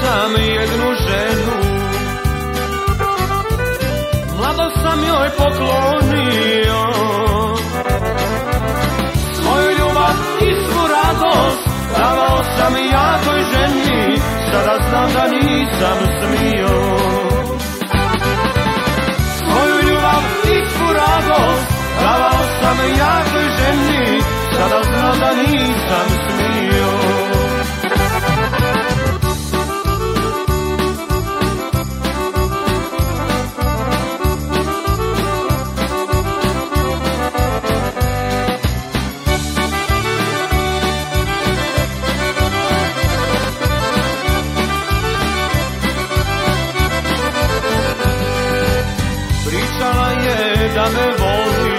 pitam jednu ženu. Mlado sam joj poklonio. Svoju ljubav i svu radost Davao sam i ja toj ženi. Sada znam da nisam smio. Svoju ljubav i svu radost Davao sam i ja toj ženi. Sada znam da nisam smio. Da me voli.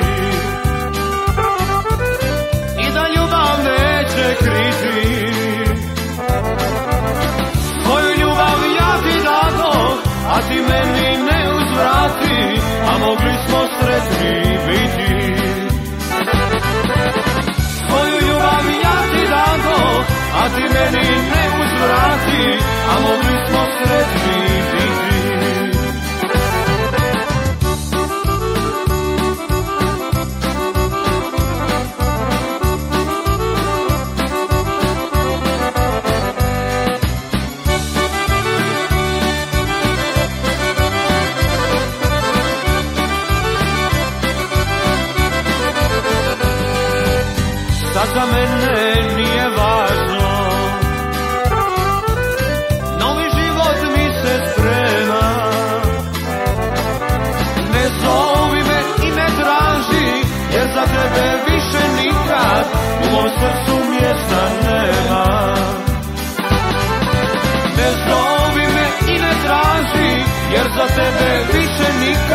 I da ljubav neće kriti. Svoju ljubav ja ti dado A ti meni ne uzvrati A mogli smo sretni biti. Svoju ljubav ja ti dado A ti meni Sad za mene nije važno. Novi život mi se sprema. Ne zovi me i ne traži Jer za tebe više nikad U mom srcu mjesta nema. Ne zovi me i ne traži Jer za tebe više nikad